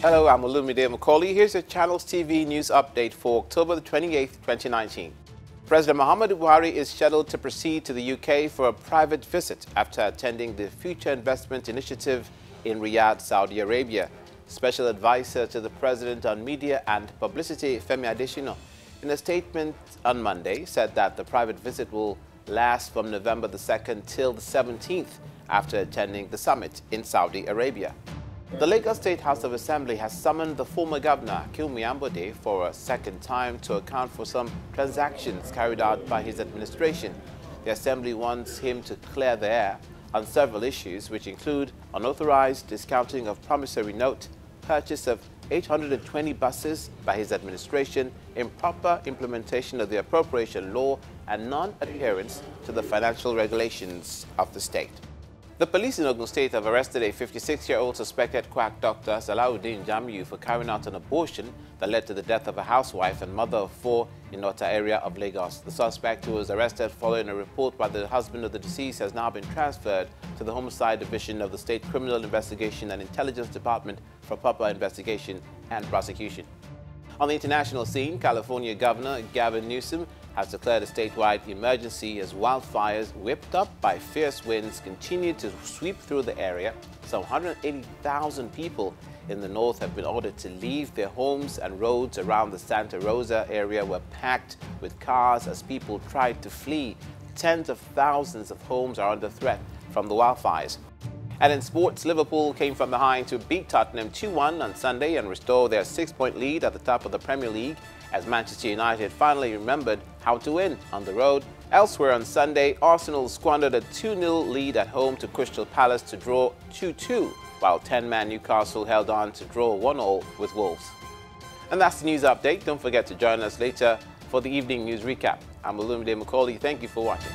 Hello, I'm Olumide Macaulay. Here's your Channels TV news update for October the 28th, 2019. President Muhammadu Buhari is scheduled to proceed to the UK for a private visit after attending the Future Investment Initiative in Riyadh, Saudi Arabia. Special advisor to the president on media and publicity, Femi Adesina, in a statement on Monday, said that the private visit will last from November the 2nd till the 17th after attending the summit in Saudi Arabia. The Lagos State House of Assembly has summoned the former governor, Akinwumi Ambode, for a second time to account for some transactions carried out by his administration. The Assembly wants him to clear the air on several issues, which include unauthorized discounting of promissory note, purchase of 820 buses by his administration, improper implementation of the appropriation law, and non-adherence to the financial regulations of the state. The police in Ogun State have arrested a 56-year-old suspected quack doctor, Salauddin Jamiu, for carrying out an abortion that led to the death of a housewife and mother of four in Ota area of Lagos. The suspect, who was arrested following a report by the husband of the deceased, has now been transferred to the Homicide Division of the State Criminal Investigation and Intelligence Department for proper investigation and prosecution. On the international scene, California Governor Gavin Newsom has declared a statewide emergency as wildfires whipped up by fierce winds continue to sweep through the area. Some 180,000 people in the north have been ordered to leave their homes and roads around the Santa Rosa area were packed with cars as people tried to flee. Tens of thousands of homes are under threat from the wildfires. And in sports, Liverpool came from behind to beat Tottenham 2-1 on Sunday and restore their six-point lead at the top of the Premier League as Manchester United finally remembered how to win on the road. Elsewhere on Sunday, Arsenal squandered a 2-0 lead at home to Crystal Palace to draw 2-2, while 10-man Newcastle held on to draw 1-0 with Wolves. And that's the news update. Don't forget to join us later for the evening news recap. I'm Olumide Macaulay. Thank you for watching.